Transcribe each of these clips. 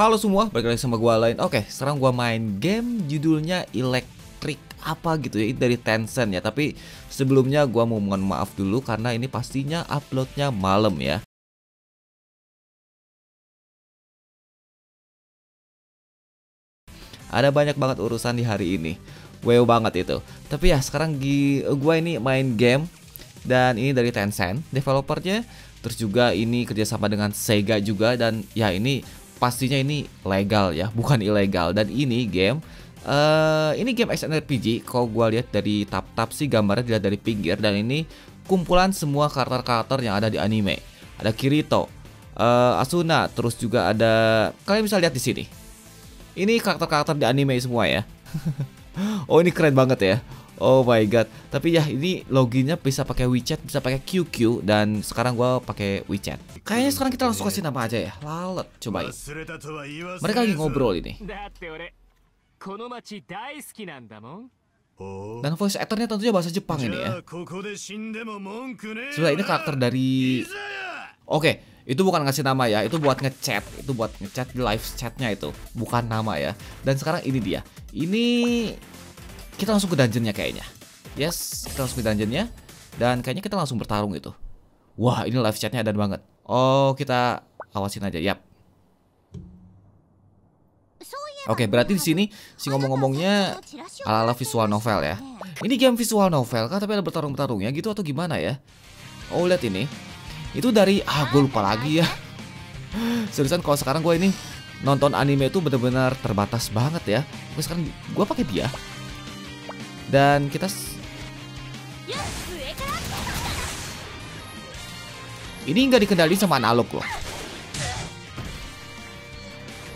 Halo semua, balik lagi sama gua lain. Oke, sekarang gua main game judulnya Electric apa gitu ya, ini dari Tencent ya. Tapi sebelumnya gua mau mohon maaf dulu karena ini pastinya uploadnya malam ya. Ada banyak banget urusan di hari ini. Wow banget itu. Tapi ya sekarang gua ini main game dan ini dari Tencent developernya. Terus juga ini kerjasama dengan Sega juga dan ya ini pastinya ini legal ya, bukan ilegal. Dan ini game uh, ini game action RPG. Kalau gue lihat dari tap-tap sih gambarnya dilihat dari pinggir dan ini kumpulan semua karakter-karakter yang ada di anime. Ada Kirito, uh, Asuna, terus juga ada kalian bisa lihat di sini. Ini karakter-karakter di anime semua ya. oh ini keren banget ya. Oh my god. Tapi ya ini loginnya bisa pakai WeChat, bisa pakai QQ dan sekarang gua pakai WeChat. Kayaknya sekarang kita langsung kasih nama aja ya. Lalat, cobain. Mereka lagi ngobrol ini. Dan voice actornya tentunya bahasa Jepang ini ya. Sudah ini karakter dari Oke, itu bukan ngasih nama ya, itu buat ngechat, itu buat ngechat di live chatnya itu, bukan nama ya. Dan sekarang ini dia, ini kita langsung ke dungeonnya kayaknya. Yes, kita langsung ke dungeonnya. Dan kayaknya kita langsung bertarung itu. Wah, ini live chatnya ada banget. Oh, kita awasin aja. Yap. Oke, berarti di sini si ngomong-ngomongnya ala-ala visual novel ya. Ini game visual novel kan tapi ada bertarung-bertarung ya gitu atau gimana ya? Oh, lihat ini. Itu dari ah gue lupa lagi ya. Seriusan kalau sekarang gue ini nonton anime itu benar-benar terbatas banget ya. Gue sekarang gue pakai dia. Dan kita Ini nggak dikendali sama analog loh.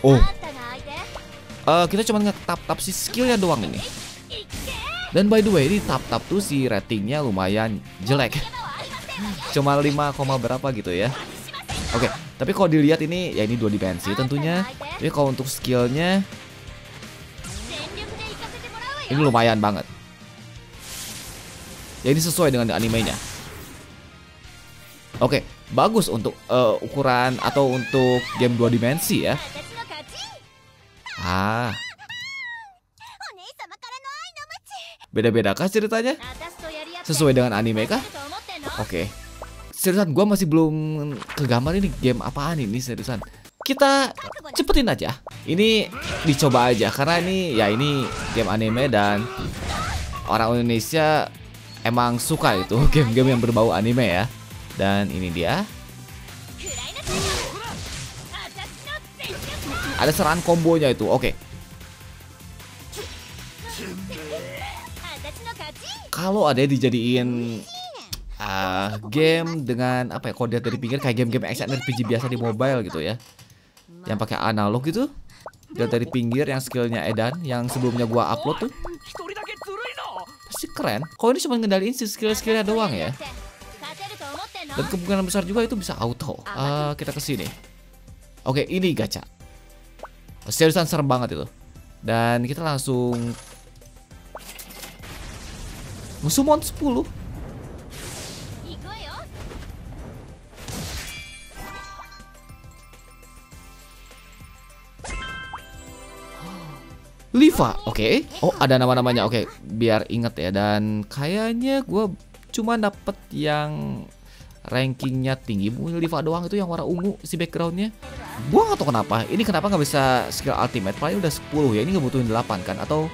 Oh. Uh, kita cuma ngetap-tap si skillnya doang ini. Dan by the way, ini tap-tap tuh si ratingnya lumayan jelek. Cuma 5, berapa gitu ya. Oke, okay, tapi kalau dilihat ini ya ini dua dimensi tentunya. Jadi kalau untuk skillnya ini lumayan banget. Ini sesuai dengan animenya. Oke, bagus untuk uh, ukuran atau untuk game dua dimensi ya. Ah. Beda-beda kah ceritanya? Sesuai dengan anime kah? Oke. Seriusan gue masih belum ke gambar ini game apaan ini seriusan. Kita cepetin aja. Ini dicoba aja karena ini ya ini game anime dan orang Indonesia emang suka itu game-game yang berbau anime ya. Dan ini dia. Ada serangan kombonya itu. Oke. Kalau ada dijadiin uh, game dengan apa ya kode dari pinggir kayak game-game action RPG biasa di mobile gitu ya. Yang pakai analog gitu. Dari pinggir yang skillnya Edan yang sebelumnya gua upload tuh sih keren. Kok ini cuma ngendaliin si skill-skillnya doang ya. Dan kemungkinan besar juga itu bisa auto. Uh, kita ke sini. Oke, ini gacha. Seriusan serem banget itu. Dan kita langsung musuh mon 10. Liva, oke. Okay. Oh, ada nama-namanya. Oke, okay. biar inget ya. Dan kayaknya gue cuma dapet yang rankingnya tinggi. Mungkin Liva doang itu yang warna ungu si backgroundnya. Gue gak tau kenapa. Ini kenapa nggak bisa skill ultimate? Paling udah 10 ya. Ini nggak butuhin 8 kan? Atau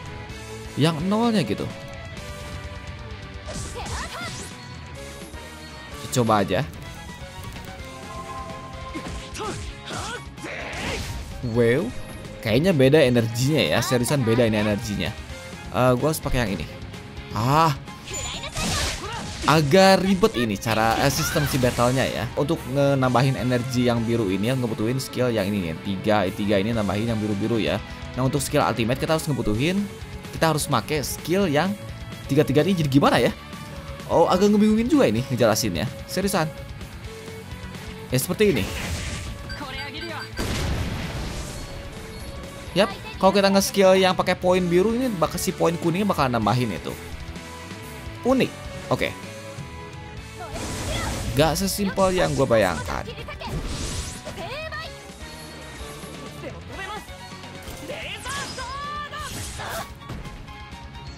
yang nolnya gitu. Coba aja. Wow. Kayaknya beda energinya ya, seriusan beda ini energinya. Uh, eh, gue harus pakai yang ini. Ah, agak ribet ini cara uh, sistem si battlenya ya. Untuk nambahin energi yang biru ini, yang ngebutuhin skill yang ini nih, tiga, tiga ini nambahin yang biru-biru ya. Nah untuk skill ultimate kita harus ngebutuhin, kita harus pakai skill yang tiga-tiga ini jadi gimana ya? Oh agak ngebingungin juga ini ngejelasinnya, seriusan. Ya seperti ini. Yap, kalau kita nge-skill yang pakai poin biru ini bakal si poin kuning bakal nambahin itu. Unik. Oke. Okay. Gak sesimpel yang gue bayangkan.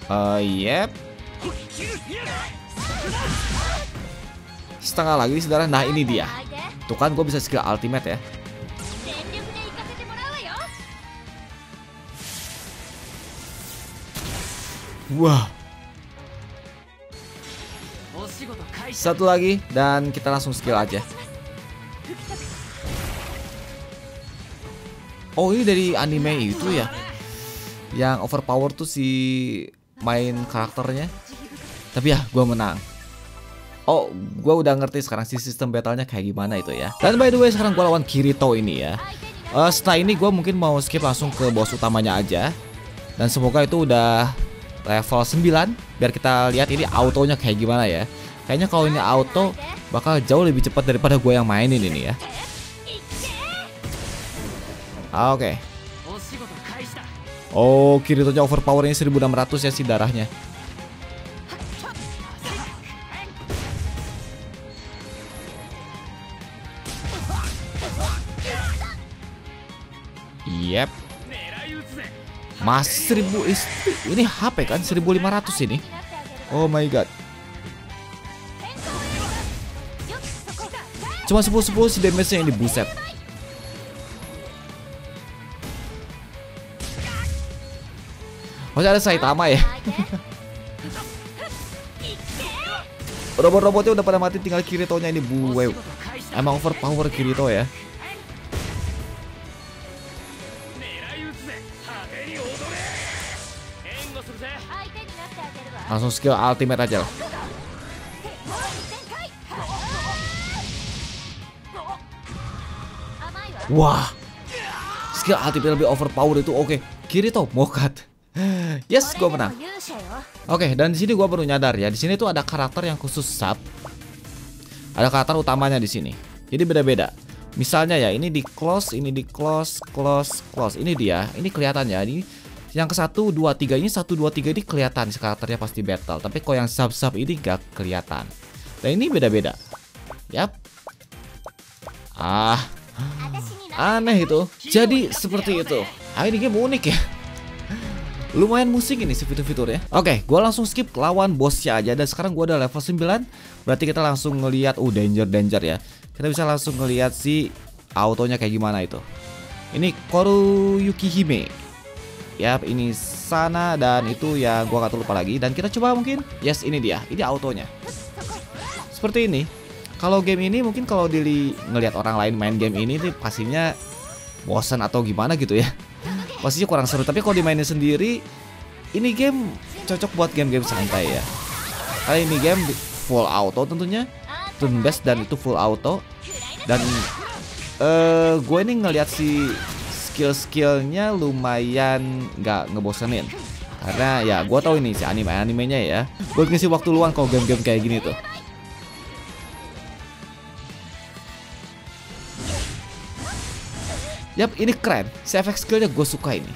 Uh, yep. Setengah lagi saudara. Nah ini dia. Tuh kan gue bisa skill ultimate ya. Wah. Satu lagi dan kita langsung skill aja. Oh ini dari anime itu ya? Yang overpower tuh si main karakternya. Tapi ya gue menang. Oh gue udah ngerti sekarang si sistem battlenya kayak gimana itu ya. Dan by the way sekarang gue lawan Kirito ini ya. Uh, Setelah ini gue mungkin mau skip langsung ke boss utamanya aja. Dan semoga itu udah level 9 Biar kita lihat ini autonya kayak gimana ya Kayaknya kalau ini auto bakal jauh lebih cepat daripada gue yang mainin ini ya oke. Okay. Oh, Kirito-nya overpowernya 1600 ya si darahnya. Yep. Mas 1000 ini HP kan 1500 ini. Oh my god. Cuma 10 10 si damage-nya ini buset. Masih ada Saitama ya Robot-robotnya udah pada mati tinggal Kirito-nya ini buwe Emang overpower Kirito ya Langsung skill ultimate aja lah Wah Skill ultimate lebih overpower itu oke okay. Kirito mokat Yes, gue menang. Oke, okay, dan di sini gue baru nyadar ya. Di sini tuh ada karakter yang khusus sub. Ada karakter utamanya di sini. Jadi beda-beda. Misalnya ya, ini di close, ini di close, close, close. Ini dia. Ini kelihatan ya. Ini yang ke satu, dua, tiga ini satu, dua, tiga ini kelihatan si karakternya pasti battle. Tapi kalau yang sub sub ini gak kelihatan. Dan ini beda-beda. Yap. Ah, aneh itu. Jadi seperti itu. Ah ini game unik ya. Lumayan musik ini sih fitur-fiturnya. Oke, gue langsung skip lawan bosnya aja dan sekarang gue udah level 9. Berarti kita langsung ngelihat uh danger danger ya. Kita bisa langsung ngelihat si autonya kayak gimana itu. Ini Koru Yukihime. Ya, ini sana dan itu ya gua gak lupa lagi dan kita coba mungkin. Yes, ini dia. Ini autonya. Seperti ini. Kalau game ini mungkin kalau dili ngelihat orang lain main game ini nih pastinya bosan atau gimana gitu ya pastinya kurang seru tapi kalau dimainin sendiri ini game cocok buat game-game santai ya kali ini game full auto tentunya turn based dan itu full auto dan uh, gue ini ngelihat si skill-skillnya lumayan nggak ngebosenin karena ya gue tahu ini si anime animenya ya gue ngisi waktu luang kalau game-game kayak gini tuh Yap, ini keren. Si efek skillnya gue suka ini.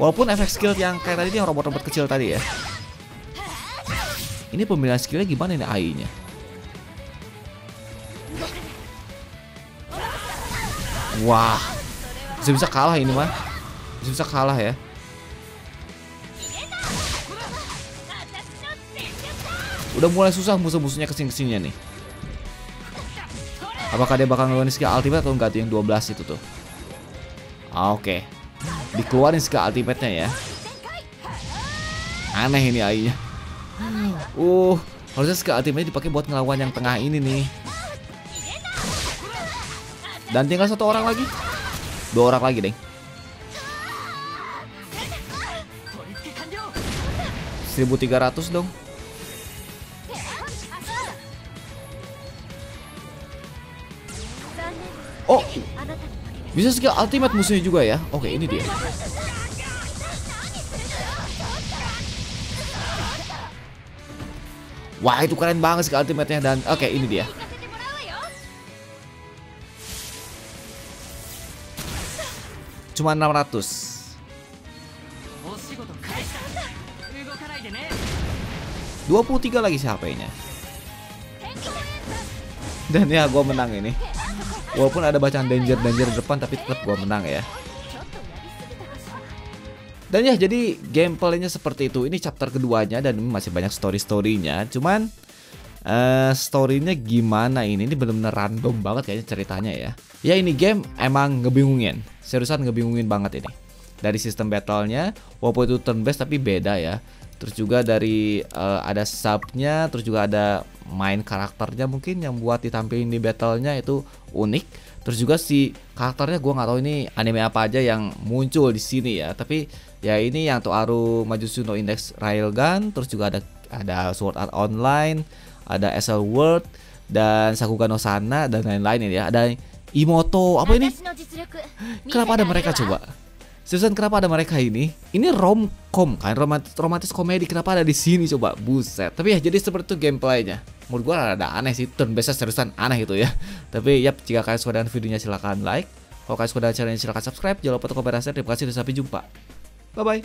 Walaupun efek skill yang kayak tadi yang robot-robot kecil tadi ya. Ini pemilihan skillnya gimana ini AI-nya? Wah, bisa kalah ini mah. Bisa bisa kalah ya. Udah mulai susah musuh-musuhnya ke sini-kesininya nih. Apakah dia bakal ngeluarin skill ultimate atau enggak tuh yang 12 itu tuh? Ah, oke. Okay. Dikeluarin skill ultimate-nya ya. Aneh ini AI-nya. Uh, harusnya skill ultimate dipakai buat ngelawan yang tengah ini nih. Dan tinggal satu orang lagi. Dua orang lagi, deh. 1300 dong. Oh, bisa skill ultimate musuhnya juga ya. Oke, ini dia. Wah, itu keren banget skill ultimate-nya dan oke, ini dia. Cuma 600. Dua puluh tiga lagi siapa nya Dan ya gue menang ini Walaupun ada bacaan danger danger depan tapi tetap gua menang ya. Dan ya jadi gameplaynya seperti itu. Ini chapter keduanya dan masih banyak story-storynya. Cuman uh, storynya gimana ini? Ini bener-bener random banget kayaknya ceritanya ya. Ya ini game emang ngebingungin. Seriusan ngebingungin banget ini. Dari sistem battlenya, walaupun itu turn based tapi beda ya. Terus juga dari uh, ada subnya, terus juga ada main karakternya mungkin yang buat ditampilin di battlenya itu unik. Terus juga si karakternya gue nggak tahu ini anime apa aja yang muncul di sini ya. Tapi ya ini yang Toaru Majutsu no Index Railgun terus juga ada ada Sword Art Online ada SL World dan Sakuga no Sana dan lain-lain ya ada Imoto apa ini kenapa ada mereka coba Susan kenapa ada mereka ini? Ini romcom kan romantis, romantis komedi kenapa ada di sini coba buset. Tapi ya jadi seperti itu gameplaynya. Menurut gua ada aneh sih turn biasa seriusan aneh itu ya. Tapi ya jika kalian suka dengan videonya silahkan like. Kalau kalian suka dengan channel ini silahkan subscribe. Jangan lupa untuk komentar. Terima kasih dan sampai jumpa. Bye bye.